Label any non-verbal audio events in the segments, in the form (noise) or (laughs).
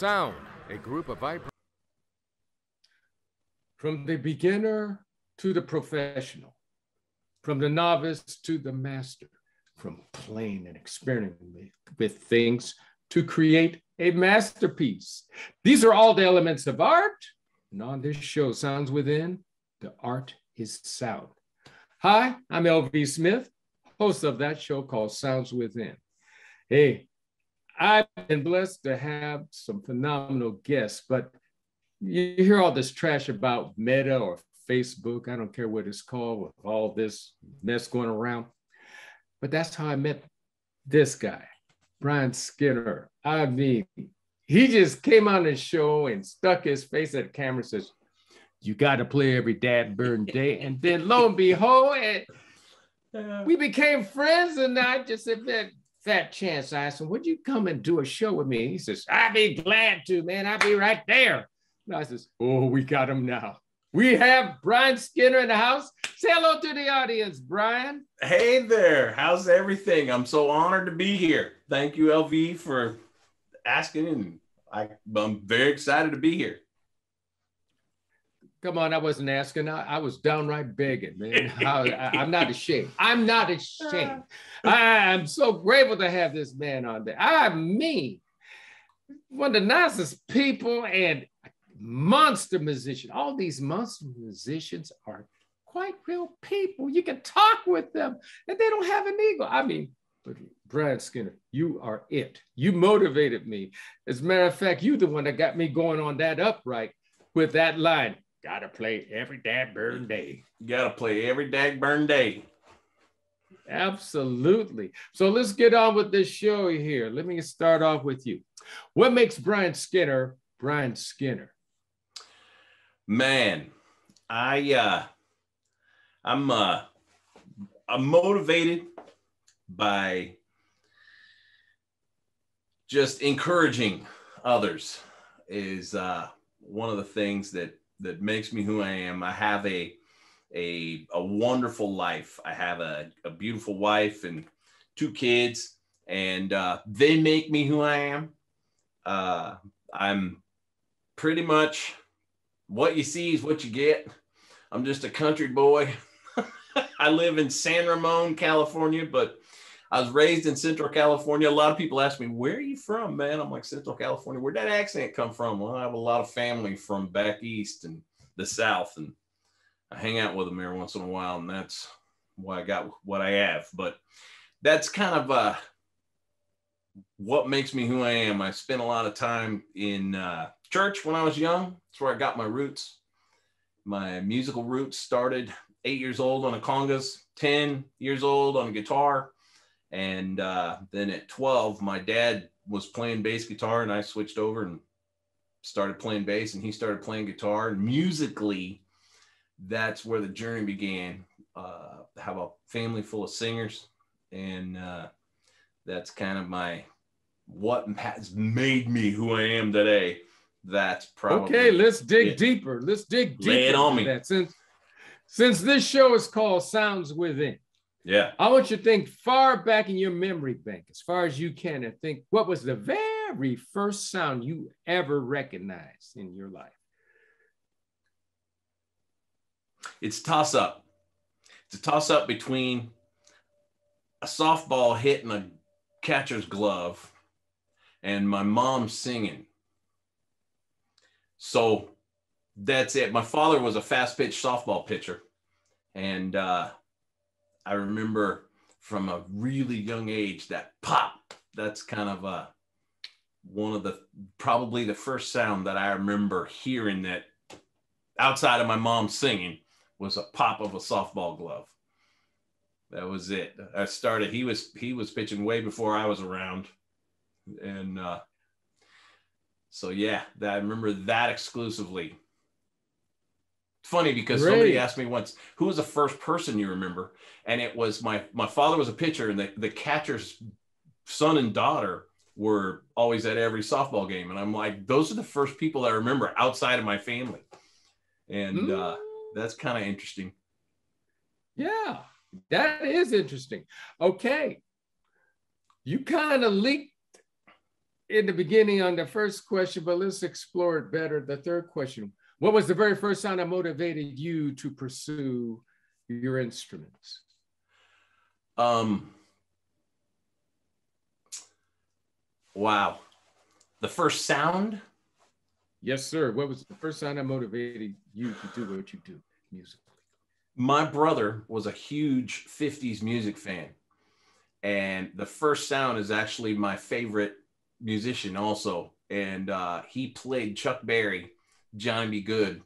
Sound, a group of vibra- From the beginner to the professional, from the novice to the master, from playing and experimenting with things to create a masterpiece. These are all the elements of art. And on this show, Sounds Within, the art is sound. Hi, I'm LV Smith, host of that show called Sounds Within. Hey, I've been blessed to have some phenomenal guests, but you hear all this trash about Meta or Facebook. I don't care what it's called with all this mess going around. But that's how I met this guy, Brian Skinner. I mean, he just came on the show and stuck his face at the camera and says, You got to play every dad burn day. And then lo and behold, (laughs) it, we became friends. And I just said, fat chance. I asked him, Would you come and do a show with me? He says, I'd be glad to, man. I'd be right there. And I says, Oh, we got him now. We have Brian Skinner in the house. Say hello to the audience, Brian. Hey there. How's everything? I'm so honored to be here. Thank you, LV, for asking. And I, I'm very excited to be here. Come on, I wasn't asking. I, I was downright begging, man. (laughs) I, am not ashamed. I'm not ashamed. (laughs) I am so grateful to have this man on there. I mean, one of the nicest people and monster musician. All these monster musicians are quite real people. You can talk with them and they don't have an ego. I mean, but Brad Skinner, you are it. You motivated me. As a matter of fact, you're the one that got me going on that upright with that line. Gotta play every dag burn day. Gotta play every dag burn day. Absolutely. So let's get on with this show here. Let me start off with you. What makes Brian Skinner Brian Skinner? Man, I uh I'm uh I'm motivated by just encouraging others is uh one of the things that that makes me who I am. I have a a a wonderful life. I have a, a beautiful wife and two kids, and uh, they make me who I am. Uh, I'm pretty much what you see is what you get. I'm just a country boy. (laughs) I live in San Ramon, California, but I was raised in Central California. A lot of people ask me, "Where are you from, man?" I'm like, "Central California." Where'd that accent come from? Well, I have a lot of family from back east and the south, and I hang out with them every once in a while, and that's why I got what I have. But that's kind of uh, what makes me who I am. I spent a lot of time in uh, church when I was young. That's where I got my roots. My musical roots started eight years old on a congas, 10 years old on a guitar and uh, then at 12, my dad was playing bass guitar, and I switched over and started playing bass, and he started playing guitar. And musically, that's where the journey began. Uh, have a family full of singers, and uh, that's kind of my what has made me who I am today. That's probably okay. Let's dig it. deeper. Let's dig deeper. Lay it on me. That. Since since this show is called Sounds Within, yeah. I want you to think far back in your memory bank, as far as you can, and think what was the very first sound you ever recognized in your life? It's toss up. It's a toss up between a softball hitting a catcher's glove and my mom singing. So that's it. My father was a fast pitch softball pitcher. And uh, I remember from a really young age that pop. That's kind of a one of the probably the first sound that I remember hearing that outside of my mom singing was a pop of a softball glove. That was it. I started. He was he was pitching way before I was around, and uh, so yeah, that I remember that exclusively funny because Great. somebody asked me once, who was the first person you remember? And it was my my father was a pitcher, and the, the catcher's son and daughter were always at every softball game. And I'm like, those are the first people I remember outside of my family. And mm. uh, that's kind of interesting. Yeah, that is interesting. Okay. You kind of leaked in the beginning on the first question, but let's explore it better. The third question What was the very first sound that motivated you to pursue your instruments? Um, wow. The first sound? Yes, sir. What was the first sound that motivated you to do what you do musically? My brother was a huge 50s music fan. And the first sound is actually my favorite musician, also. And uh, he played Chuck Berry, Johnny B. Goode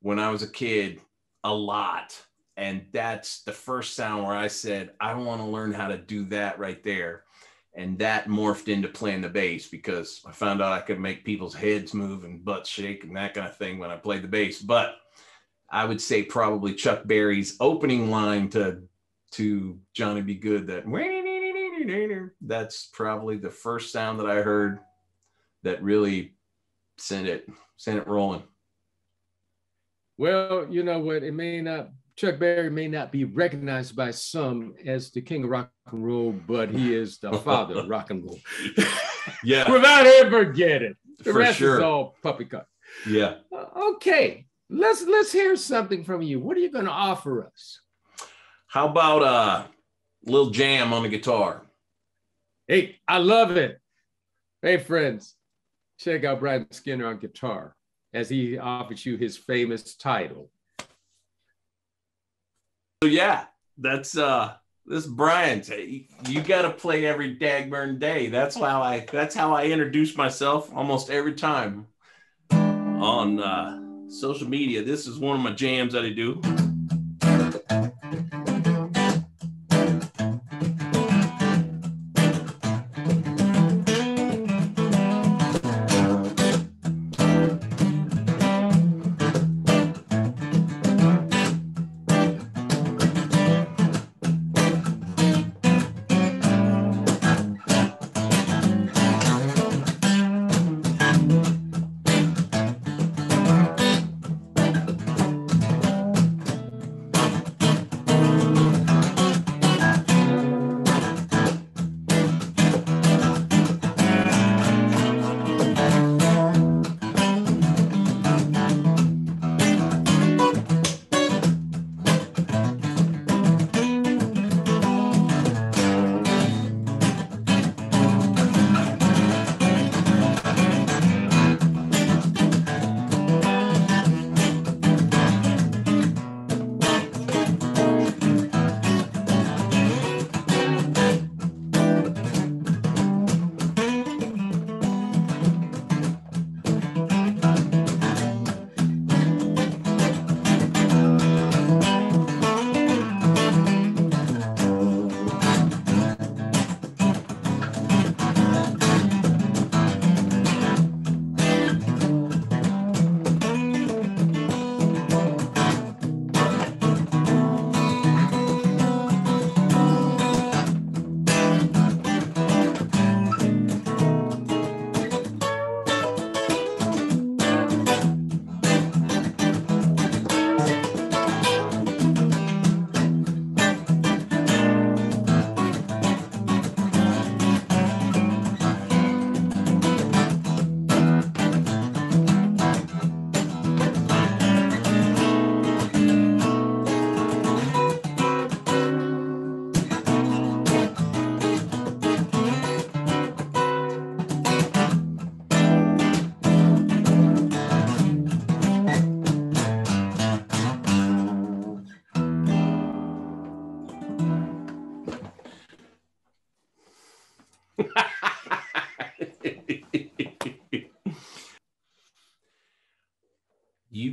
when I was a kid a lot. And that's the first sound where I said, I want to learn how to do that right there and that morphed into playing the bass because I found out I could make people's heads move and butts shake and that kind of thing when I played the bass. But I would say probably Chuck Berry's opening line to to Johnny B. Goode that that's probably the first sound that I heard that really sent it sent it rolling. Well, you know what? It may not Chuck Berry may not be recognized by some as the king of rock and roll, but he is the (laughs) father of rock and roll. (laughs) yeah. Without ever getting it. The For rest sure. is all puppy cut. Yeah. Uh, okay. Let's let's hear something from you. What are you going to offer us? How about uh little jam on the guitar? Hey, I love it. Hey, friends, check out Brian Skinner on guitar as he offers you his famous title. So yeah, that's uh this Brian. You got to play every dagburn day. That's how I that's how I introduce myself almost every time on uh, social media. This is one of my jams that I do.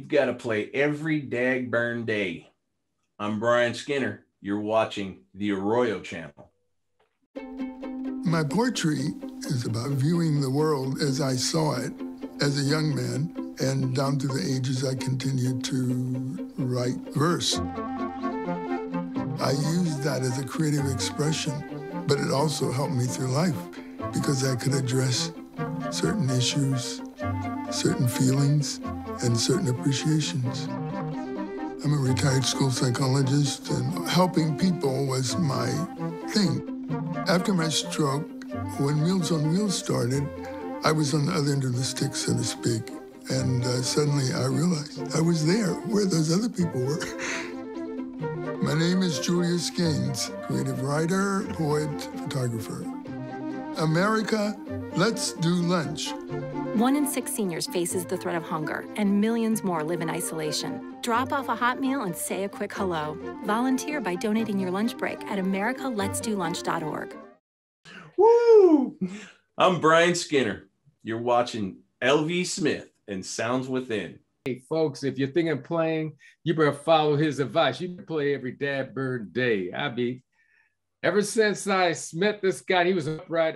You've got to play every dag burn day. I'm Brian Skinner. You're watching the Arroyo Channel. My poetry is about viewing the world as I saw it as a young man, and down to the ages I continued to write verse. I used that as a creative expression, but it also helped me through life because I could address certain issues, certain feelings, and certain appreciations. I'm a retired school psychologist, and helping people was my thing. After my stroke, When Meals on Wheels started, I was on the other end of the stick, so to speak. And uh, suddenly I realized I was there where those other people were. (laughs) My name is Julius Gaines, creative writer, poet, photographer. America, let's do lunch. One in six seniors faces the threat of hunger, and millions more live in isolation. Drop off a hot meal and say a quick hello. Volunteer by donating your lunch break at americaletsdolunch.org. Woo! I'm Brian Skinner. You're watching LV Smith and Sounds Within. Hey, folks, if you're thinking of playing, you better follow his advice. You can play every dad bird day. I be ever since I met this guy, he was upright.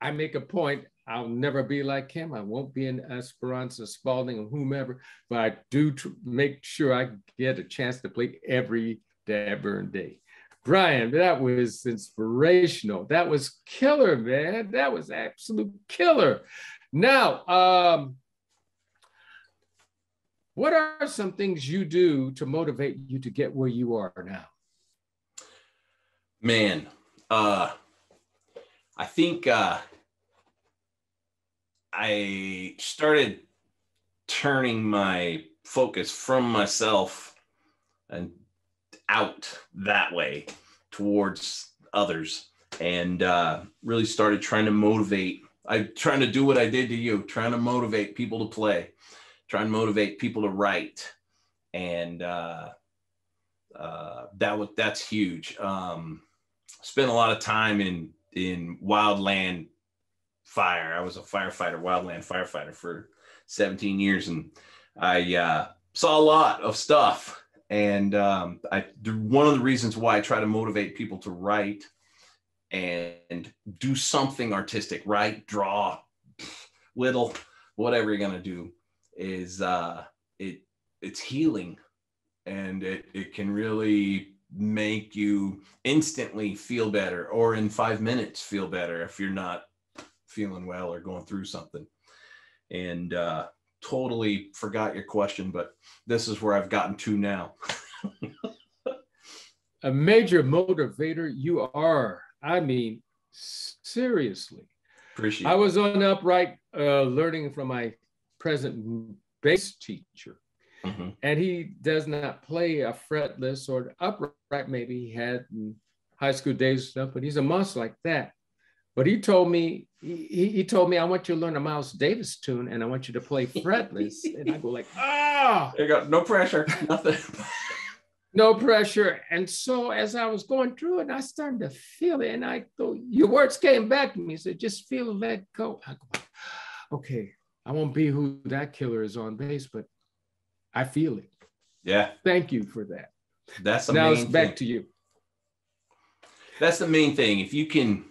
I make a point. I'll never be like him. I won't be an Esperanza Spalding or whomever, but I do tr- make sure I get a chance to play every dad burn day. Brian, that was inspirational. That was killer, man. That was absolute killer. Now, um, what are some things you do to motivate you to get where you are now? Man, uh, I think uh, I started turning my focus from myself and out that way towards others and uh, really started trying to motivate. I trying to do what i did to you trying to motivate people to play trying to motivate people to write and uh, uh, that was that's huge. Um, spent a lot of time in in wildland fire. I was a firefighter wildland firefighter for 17 years and i uh, saw a lot of stuff. And um, I one of the reasons why I try to motivate people to write and do something artistic, write, draw, whittle, whatever you're gonna do, is uh, it it's healing, and it it can really make you instantly feel better, or in five minutes feel better if you're not feeling well or going through something, and uh, totally forgot your question, but this is where I've gotten to now. (laughs) a major motivator you are. I mean, seriously. Appreciate I was on upright uh, learning from my present bass teacher. Mm-hmm. And he does not play a fretless or upright, maybe he had in high school days stuff, but he's a monster like that. But he told me, he, he told me, I want you to learn a Miles Davis tune and I want you to play fretless. (laughs) and I go like, ah, oh! there you go. No pressure, nothing. (laughs) no pressure. And so as I was going through it, I started to feel it. And I go, your words came back to me. said, just feel, let go. I go, okay, I won't be who that killer is on bass, but I feel it. Yeah. Thank you for that. That's the now main it's back thing. to you. That's the main thing. If you can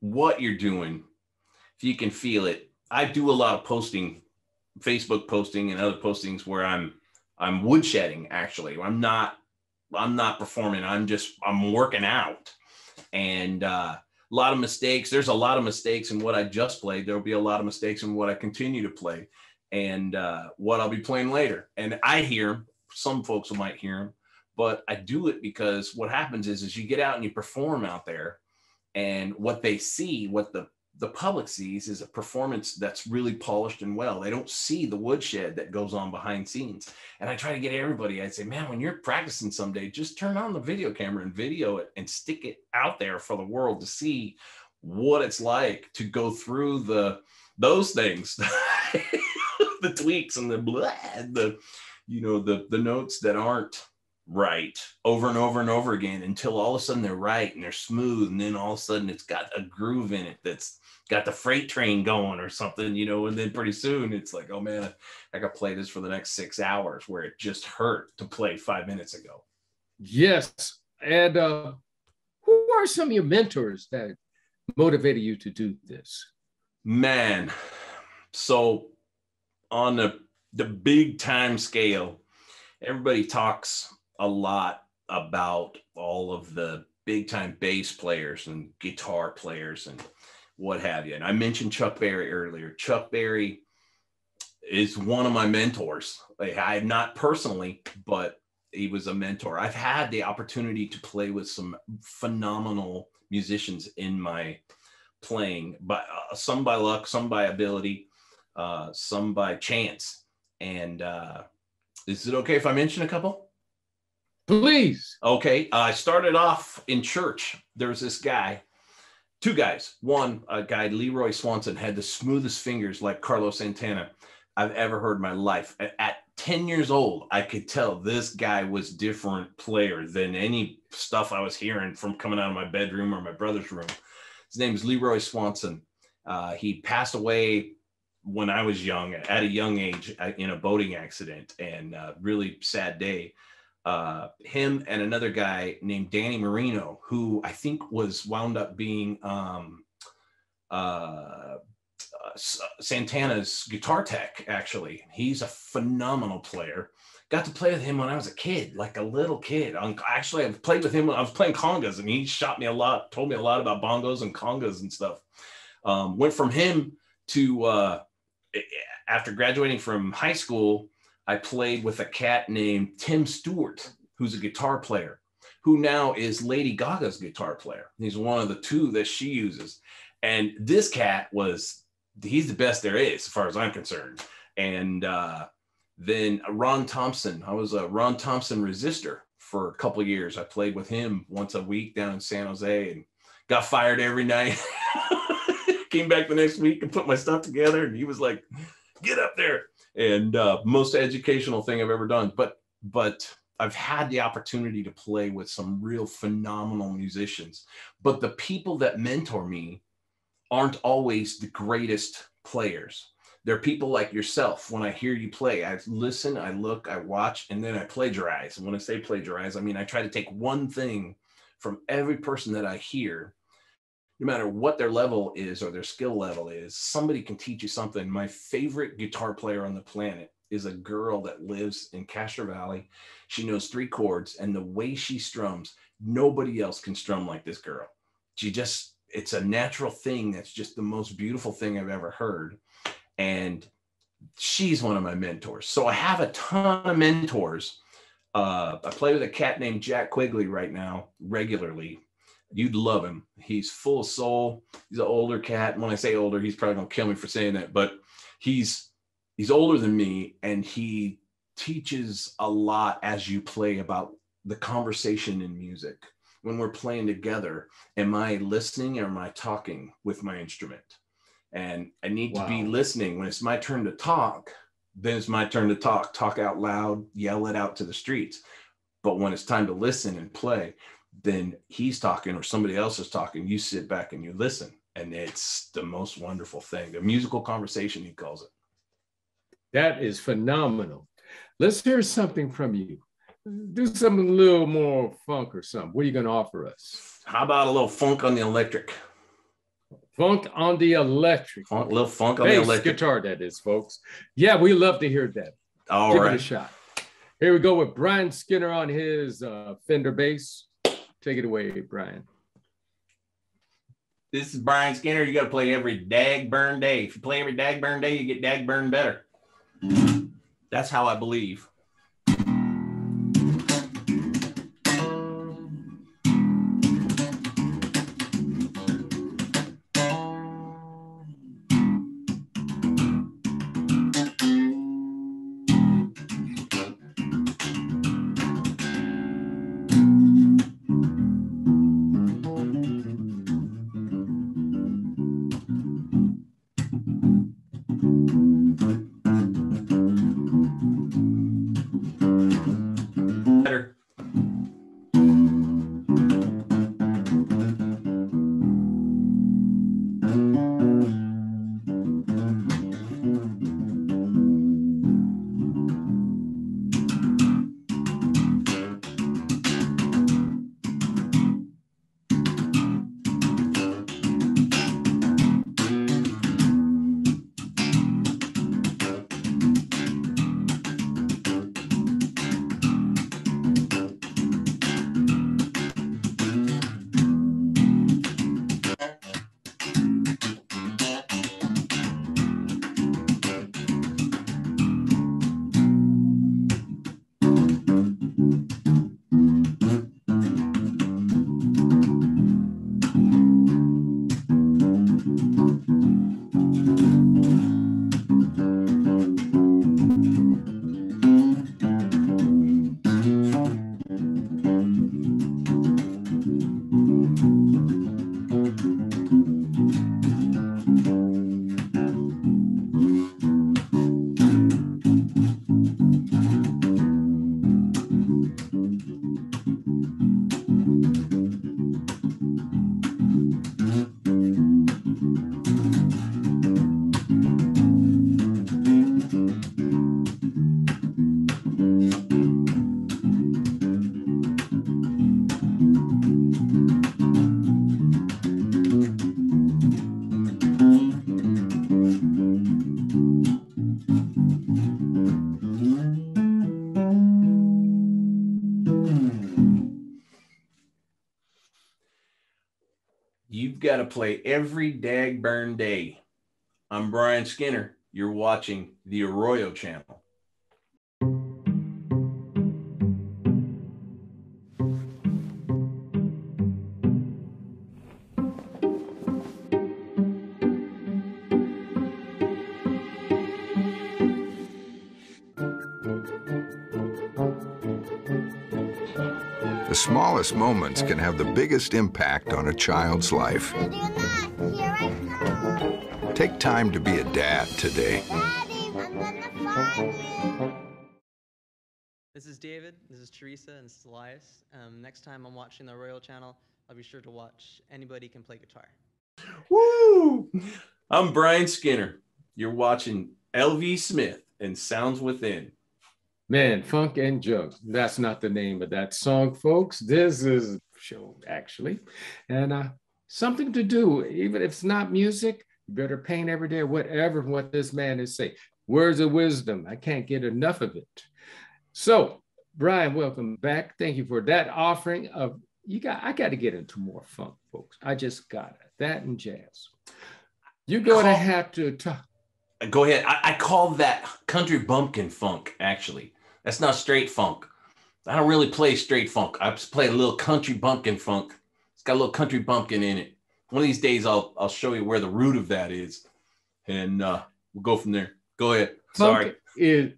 what you're doing, if you can feel it. I do a lot of posting, Facebook posting and other postings where I'm I'm woodshedding actually. I'm not I'm not performing. I'm just I'm working out. And uh, a lot of mistakes. There's a lot of mistakes in what I just played. There'll be a lot of mistakes in what I continue to play and uh, what I'll be playing later. And I hear some folks might hear them, but I do it because what happens is, is you get out and you perform out there and what they see what the the public sees is a performance that's really polished and well. They don't see the woodshed that goes on behind scenes. And I try to get everybody, I'd say, man, when you're practicing someday, just turn on the video camera and video it and stick it out there for the world to see what it's like to go through the those things, (laughs) the tweaks and the blah, the you know, the the notes that aren't right over and over and over again until all of a sudden they're right and they're smooth and then all of a sudden it's got a groove in it that's got the freight train going or something you know and then pretty soon it's like oh man i, I got to play this for the next six hours where it just hurt to play five minutes ago. Yes and uh, who are some of your mentors that motivated you to do this? Man so on the the big time scale everybody talks a lot about all of the big time bass players and guitar players and what have you. And I mentioned Chuck Berry earlier. Chuck Berry is one of my mentors. Like, I not personally, but he was a mentor. I've had the opportunity to play with some phenomenal musicians in my playing, but uh, some by luck, some by ability, uh, some by chance. And uh, is it okay if I mention a couple? Please. Okay. Uh, I started off in church. There was this guy, two guys. One, a guy, Leroy Swanson, had the smoothest fingers like Carlos Santana I've ever heard in my life. At 10 years old, I could tell this guy was different player than any stuff I was hearing from coming out of my bedroom or my brother's room. His name is Leroy Swanson. Uh, he passed away when I was young, at a young age, uh, in a boating accident, and uh, really sad day. Uh, him and another guy named Danny Marino, who I think was wound up being um, uh, uh, Santana's guitar tech. Actually, he's a phenomenal player. Got to play with him when I was a kid, like a little kid. Actually, I've played with him. when I was playing congas, and he shot me a lot, told me a lot about bongos and congas and stuff. Um, went from him to uh, after graduating from high school, I played with a cat named Tim Stewart, who's a guitar player, who now is Lady Gaga's guitar player. He's one of the two that she uses. And this cat was, he's the best there is, as far as I'm concerned. And uh, then Ron Thompson, I was a Ron Thompson resistor for a couple years. I played with him once a week down in San Jose and got fired every night. (laughs) Came back the next week and put my stuff together, and he was like, "Get up there!" And uh, most educational thing I've ever done. But but I've had the opportunity to play with some real phenomenal musicians. But the people that mentor me aren't always the greatest players. They're people like yourself. When I hear you play, I listen, I look, I watch, and then I plagiarize. And when I say plagiarize, I mean I try to take one thing from every person that I hear no matter what their level is or their skill level is, somebody can teach you something. My favorite guitar player on the planet is a girl that lives in Castro Valley. She knows three chords, and the way she strums, nobody else can strum like this girl. She just, it's a natural thing that's just the most beautiful thing I've ever heard. And she's one of my mentors. So I have a ton of mentors. Uh, I play with a cat named Jack Quigley right now regularly You'd love him. He's full of soul. He's an older cat. When I say older, he's probably gonna kill me for saying that, but he's he's older than me, and he teaches a lot as you play about the conversation in music. When we're playing together, am I listening or am I talking with my instrument? And I need wow. to be listening when it's my turn to talk. Then it's my turn to talk, talk out loud, yell it out to the streets. But when it's time to listen and play, then he's talking or somebody else is talking. You sit back and you listen. And it's the most wonderful thing. The musical conversation, he calls it. That is phenomenal. Let's hear something from you. Do something a little more funk or something. What are you going to offer us? How about a little funk on the electric? Funk on the electric. Funk, little funk on Bass the electric. guitar, that is, folks. Yeah, we love to hear that. All Give right. it a shot. Here we go with Brian Skinner on his uh, Fender bass. Take it away, Brian. This is Brian Skinner. You got to play every dag burn day. If you play every dag burn day, you get dag burn better. That's how I believe. Got to play every dag burn day. I'm Brian Skinner. You're watching the Arroyo Channel. The smallest moments can have the biggest impact on a child's life. Take time to be a dad today. This is David, this is Teresa, and this is Elias. Um, next time I'm watching the Arroyo Channel, I'll be sure to watch Anybody Can Play Guitar. Woo! I'm Brian Skinner. You're watching LV Smith and Sounds Within. Man, Funk and Jugs. That's not the name of that song, folks. This is a show, actually. And uh, something to do, even if it's not music, you better paint every day, whatever what this man is saying. Words of wisdom. I can't get enough of it. So, Brian, welcome back. Thank you for that offering of you got I got to get into more funk, folks. I just got it. That and jazz. You're going to have to talk. Go ahead. I, I call that country bumpkin funk, actually. That's not straight funk. I don't really play straight funk. I just play a little country bumpkin funk. It's got a little country bumpkin in it. One of these days, I'll I'll show you where the root of that is, and uh, we'll go from there. Go ahead. Sorry. Funk is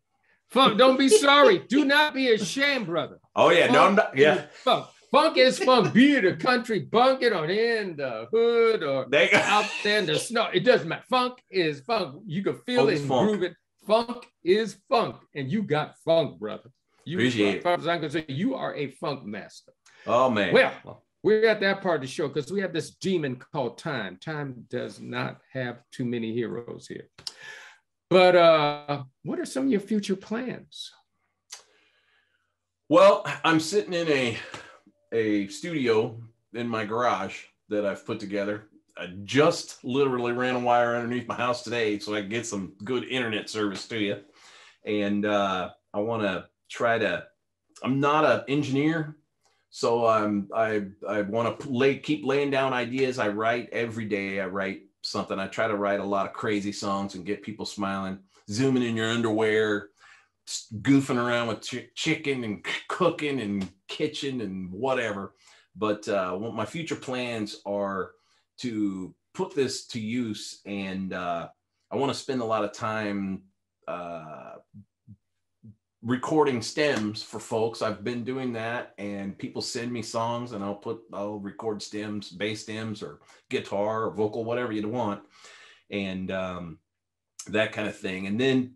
funk. Don't be sorry. Do not be ashamed, brother. Oh yeah, no, I'm Funk not. Yeah, Funk. Funk is funk. Be it a country bumpkin or in the hood or they (laughs) out there in the snow. It doesn't matter. Funk is funk. You can feel Funk it groove it. Funk is funk, and you got funk, brother. You, Appreciate as far as I'm concerned, you are a funk master. Oh man. Well, we're at that part of the show because we have this demon called time. Time does not have too many heroes here. But uh, what are some of your future plans? Well, I'm sitting in a a studio in my garage that I've put together. I just literally ran a wire underneath my house today so I can get some good internet service to you. And uh, I want to try to. I'm not an engineer, so I'm I I want to lay keep laying down ideas. I write every day. I write something. I try to write a lot of crazy songs and get people smiling. Zooming in your underwear, goofing around with ch- chicken and cooking and kitchen and whatever. But uh, what my future plans are to put this to use, and uh, I want to spend a lot of time uh, recording stems for folks. I've been doing that, and people send me songs, and I'll put I'll record stems, bass stems, or guitar or vocal, whatever you want, and um, that kind of thing. And then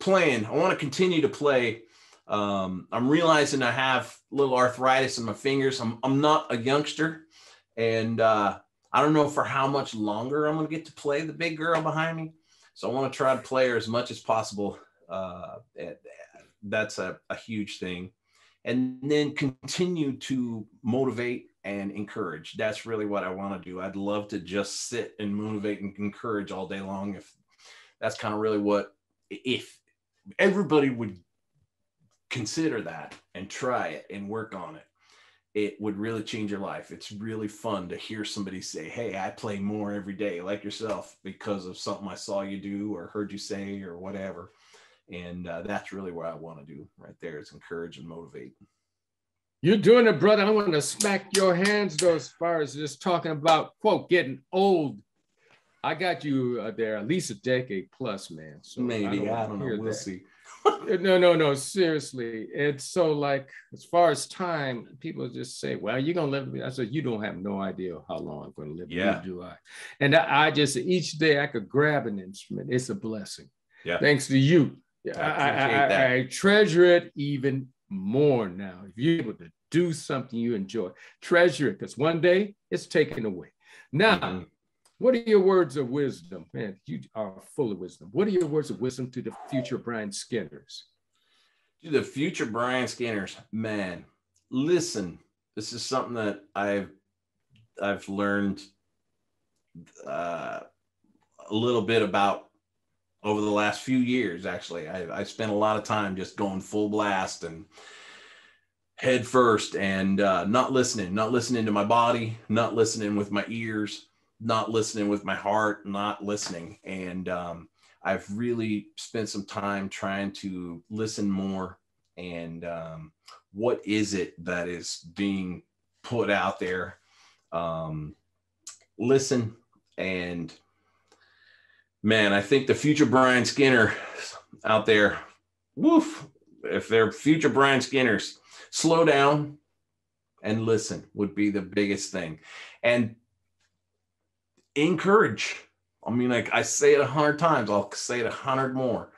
playing. I want to continue to play. Um, I'm realizing I have little arthritis in my fingers. I'm, I'm not a youngster, and uh, I don't know for how much longer I'm going to get to play the big girl behind me. So I want to try to play her as much as possible. Uh, that's a, a huge thing. And then continue to motivate and encourage. That's really what I want to do. I'd love to just sit and motivate and encourage all day long. If that's kind of really what, if everybody would consider that and try it and work on it, it would really change your life. It's really fun to hear somebody say, Hey, I play more every day, like yourself, because of something I saw you do or heard you say or whatever. And uh, that's really what I want to do right there is encourage and motivate. You're doing it, brother. I want to smack your hands though, as far as just talking about quote getting old. I got you uh, there at least a decade plus, man. So Maybe I wanna don't know. We'll that. see. (laughs) no, no, no. Seriously, it's so like as far as time, people just say, "Well, you're gonna live." I said, "You don't have no idea how long I'm gonna live." Yeah. Do I. And I, just each day I could grab an instrument. It's a blessing. Yeah. Thanks to you. I I, I, I. Treasure it even more now. If you're able to do something you enjoy, treasure it because one day it's taken away. Now, Mhm. What are your words of wisdom? Man, you are full of wisdom. What are your words of wisdom to the future Brian Skinners? To the future Brian Skinners, man, listen. This is something that I've I've learned uh, a little bit about over the last few years. Actually, I, I spent a lot of time just going full blast and head first, and uh, not listening, not listening to my body, not listening with my ears, not listening with my heart, not listening. And um, I've really spent some time trying to listen more and um, what is it that is being put out there. Um, listen and man, I think the future Brian Skinner out there, woof, if they're future Brian Skinners, slow down and listen would be the biggest thing. And encourage. I mean, like I say it a hundred times, I'll say it a hundred more.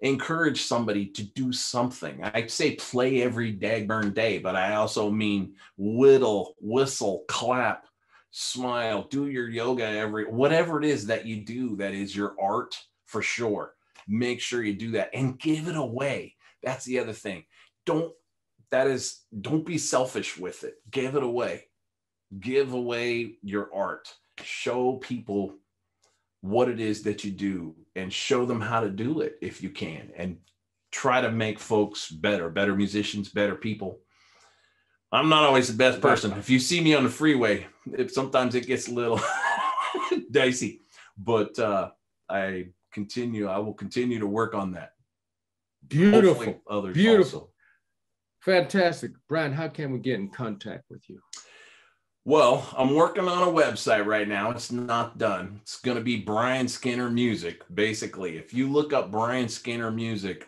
Encourage somebody to do something. I say play every burn day, but I also mean whittle, whistle, clap, smile, do your yoga every whatever it is that you do that is your art for sure. Make sure you do that and give it away. That's the other thing. Don't that is don't be selfish with it. Give it away. Give away your art. Show people what it is that you do and show them how to do it if you can and try to make folks better, better musicians, better people. I'm not always the best person. If you see me on the freeway, if sometimes it gets a little (laughs) dicey, but uh, I continue. I will continue to work on that. Beautiful, others beautiful, also. fantastic, Brian. How can we get in contact with you? Well, I'm working on a website right now. It's not done. It's going to be Brian Skinner Music, basically. If you look up Brian Skinner Music,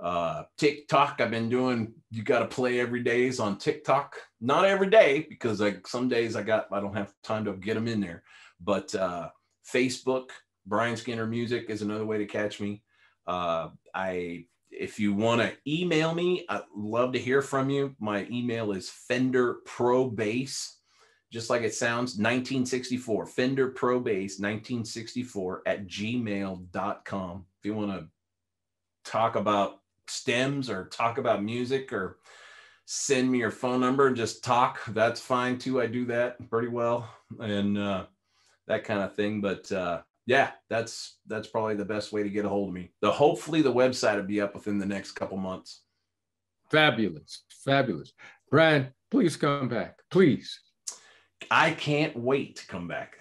uh, TikTok, I've been doing. You got to play every days on TikTok. Not every day because like some days I got I don't have time to get them in there. But uh, Facebook, Brian Skinner Music is another way to catch me. Uh, I if you want to email me, I'd love to hear from you. My email is Fender Pro Bass just like it sounds 1964 fender pro bass 1964 at gmail.com if you want to talk about stems or talk about music or send me your phone number and just talk that's fine too. I do that pretty well and uh, that kind of thing but uh, yeah that's that's probably the best way to get a hold of me. The hopefully the website will be up within the next couple months. Fabulous fabulous. Brian please come back please I can't wait to come back.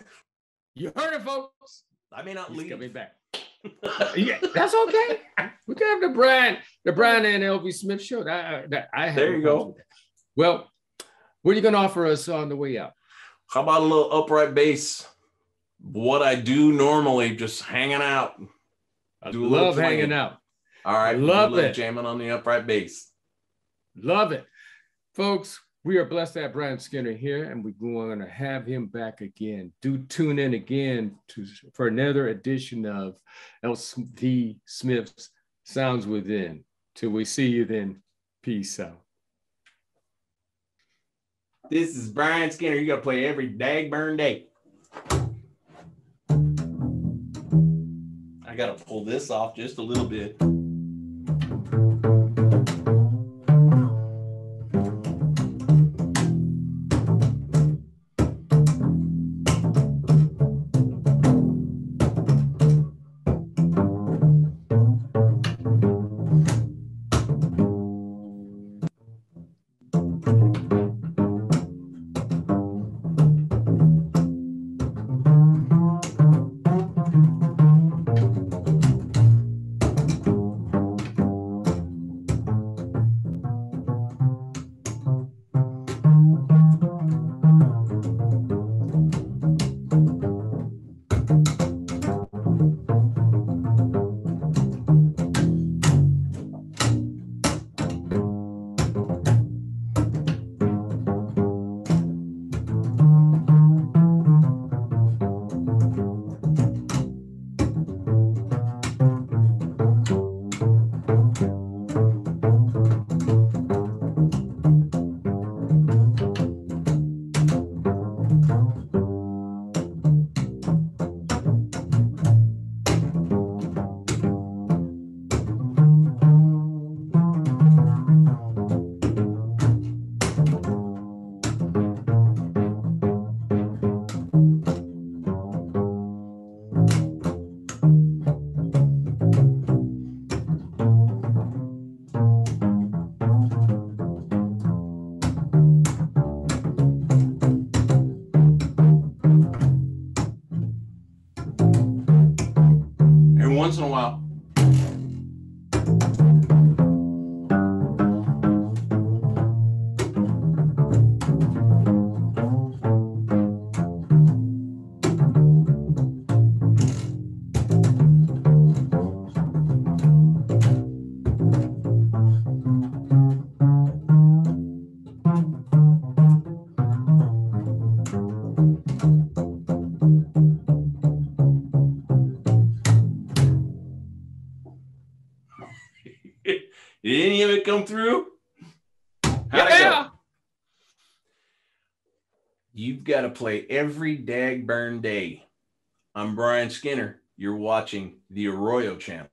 You heard it, folks. I may not He's leave. Coming back. (laughs) yeah, that's okay. We can have the Brian, the Brian and LV Smith show. That, uh, that I have. There you go. Well, what are you going to offer us on the way out? How about a little upright bass? What I do normally, just hanging out. I do love hanging out. All right, love it. Jamming on the upright bass. Love it, folks. We are blessed to have Brian Skinner here, and we're going to have him back again. Do tune in again to for another edition of LV Smith's Sounds Within. Till we see you then, peace out. This is Brian Skinner. You got to play every dag burn day. I got to pull this off just a little bit. Come through? How'd go? Yeah. You've got to play every dag burn day. I'm Brian Skinner. You're watching the Arroyo channel.